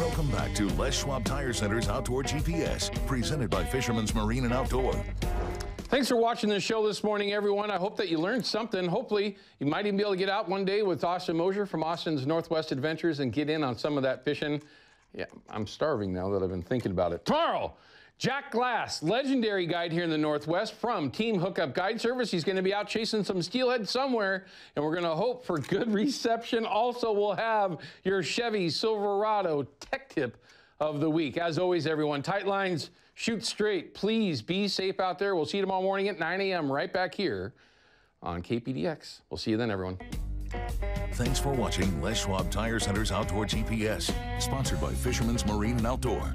Welcome back to Les Schwab Tire Center's Outdoor GPS, presented by Fisherman's Marine and Outdoor. Thanks for watching the show this morning, everyone. I hope that you learned something. Hopefully, you might even be able to get out one day with Austin Mosier from Austin's Northwest Adventures and get in on some of that fishing. Yeah, I'm starving now that I've been thinking about it. Tomorrow, Jack Glass, legendary guide here in the Northwest from Team Hookup Guide Service. He's going to be out chasing some steelhead somewhere, and we're going to hope for good reception. Also, we'll have your Chevy Silverado tech tip of the week. As always, everyone, tight lines, shoot straight. Please be safe out there. We'll see you tomorrow morning at 9 a.m. right back here on KPDX. We'll see you then, everyone. Thanks for watching Les Schwab Tire Center's Outdoor GPS, sponsored by Fisherman's Marine and Outdoor.